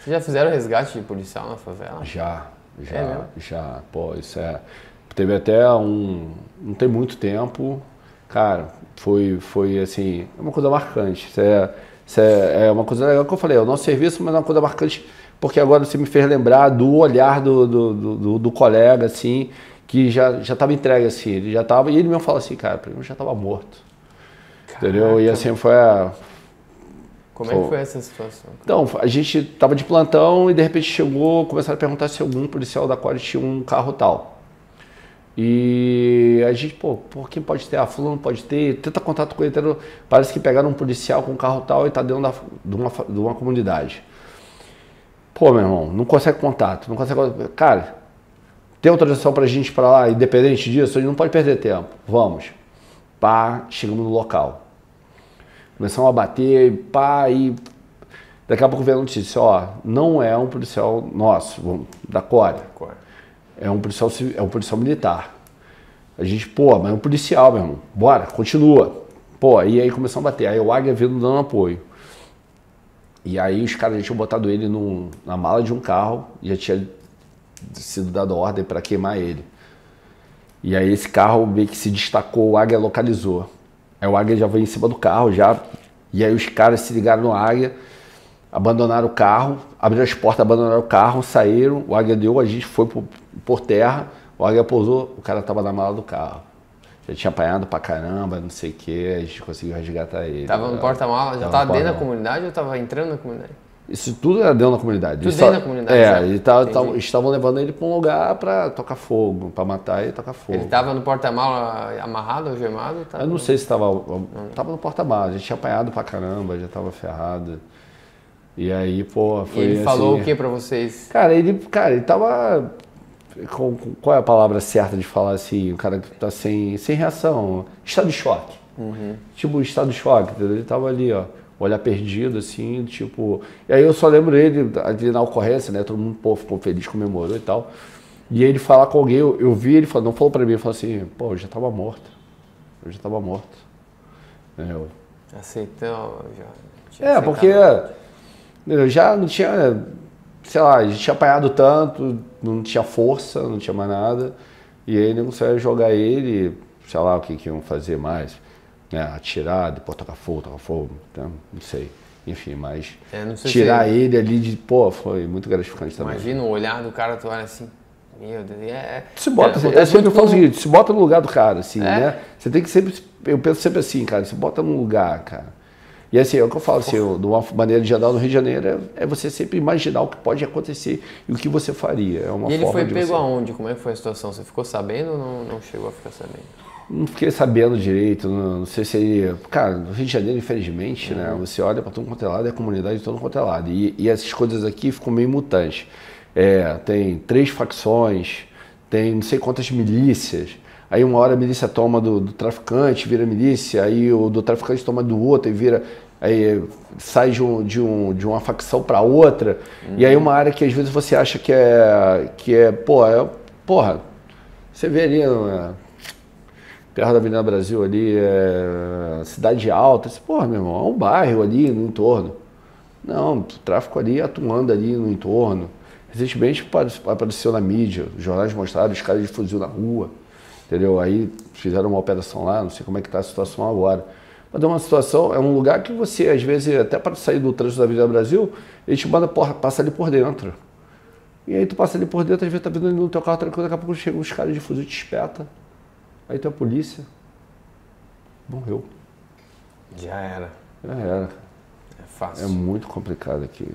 Vocês já fizeram resgate de policial na favela? Já, já, É já. Pô, isso é. Teve até um. Não tem muito tempo. Cara, foi, foi assim, é uma coisa marcante. Isso é, isso é, é uma coisa legal que eu falei, é o nosso serviço, mas é uma coisa marcante, porque agora você me fez lembrar do olhar do, do, do, do- colega, assim, que já já estava entregue, assim, ele já estava, e ele mesmo falou assim, cara, pra mim eu já estava morto. Entendeu? E assim foi a, Como é que foi essa situação? então, a gente tava de plantão e de repente chegou, começaram a perguntar se algum policial da Core tinha um carro tal. E a gente, pô, por quem pode ter? Ah, fulano pode ter, tenta contato com ele. tenta- Parece que pegaram um policial com um carro tal e tá dentro da, de, uma, de uma comunidade. Pô, meu irmão, não consegue contato, não consegue. Cara, tem autorização pra gente ir pra lá, independente disso, a gente não pode perder tempo. Vamos. Pá, chegamos no local. Começamos a bater, pá, e daqui a pouco veio a notícia, ó, não é um policial nosso, vamos- da Core, é um policial, é um policial militar. A gente, pô, mas é um policial, meu irmão, bora, continua. Pô, e aí começamos a bater, aí o Águia vindo dando apoio. E aí os caras já tinham botado ele num- na mala de um carro, e já tinha sido dado ordem para queimar ele. E aí esse carro meio que se destacou, o Águia localizou. Aí o Águia já veio em cima do carro já. E aí os caras se ligaram no Águia, abandonaram o carro, abriram as portas, abandonaram o carro, saíram, o Águia deu, a gente foi por, por terra, o Águia pousou, o cara tava na mala do carro. Já tinha apanhado pra caramba, não sei o que, a gente conseguiu resgatar ele. Tava no porta-mala, já Tava tava dentro da comunidade ou tava entrando na comunidade? Isso tudo era dentro da comunidade. Tudo dentro da comunidade, É, ele Entendi. tava- estavam levando ele pra um lugar pra tocar fogo, pra matar e tocar fogo. Ele tava no porta-mala amarrado, algemado? Tava... Eu não sei se tava. Tava no porta-malas, já tinha apanhado pra caramba, já tava ferrado. E aí, pô, E foi. ele falou assim- o que pra vocês? Cara, ele, cara, ele tava. com- com- qual é a palavra certa de falar assim? O cara que tá sem, sem reação. Estado de choque. Tipo, estado de choque, entendeu? Ele tava ali, ó, olhar perdido, assim, tipo. E aí eu só lembro ele ali na ocorrência, né? Todo mundo, pô, ficou feliz, comemorou e tal. E ele falar com alguém, eu, eu vi ele falando, não falou pra mim, ele falou assim, pô, eu já tava morto. Eu já tava morto. É, eu, Aceitou, já. tinha é, porque eu já não tinha, sei lá, a gente tinha apanhado tanto, não tinha força, não tinha mais nada. E aí não conseguia jogar ele, sei lá o que, que iam fazer mais, né? Atirar, depois tocar fogo, tocar fogo, então, não sei. Enfim, mas É, sei tirar se- ele ali de, pô, foi muito gratificante também. Imagina o olhar do cara, tu olha assim, meu Deus, é... Se bota, é, é, sempre eu falo o seguinte, se bota no lugar do cara, assim, É? né? Você tem que sempre, eu penso sempre assim, cara, se bota no lugar, cara. E assim, é o que eu falo, assim, eu, de uma maneira andar no Rio de Janeiro, é, é você sempre imaginar o que pode acontecer e o que você faria. É uma E ele foi pego você... aonde? Como é que foi a situação? Você ficou sabendo ou não, não chegou a ficar sabendo? Não fiquei sabendo direito, não, não sei se ele... Cara, no Rio de Janeiro, infelizmente, né? Você olha para todo quanto é lado, é a comunidade de todo quanto é lado. E, e essas coisas aqui ficam meio mutantes. É, tem três facções, tem não sei quantas milícias. Aí uma hora a milícia toma do, do traficante, vira milícia, aí o do traficante toma do outro e vira... Aí sai de, um, de, um, de uma facção para outra. E aí uma área que às vezes você acha que é... Que é pô, é, porra, você vê ali... perto da Avenida Brasil ali, é, Cidade Alta, esse, porra, meu irmão, é um bairro ali no entorno. Não, o tráfico ali atuando ali no entorno. Recentemente apare- apareceu na mídia, os jornais mostraram os caras de fuzil na rua, entendeu? Aí fizeram uma operação lá, não sei como é que está a situação agora. Mas é uma situação, é um lugar que você, às vezes, até para sair do trânsito da Avenida Brasil, ele te manda porra, passa ali por dentro. E aí tu passa ali por dentro, às vezes tá vindo no teu carro tranquilo, daqui a pouco chegam os caras de fuzil te espeta. Aí tem a polícia. Morreu. Já era. Já era. É fácil. É muito complicado aqui.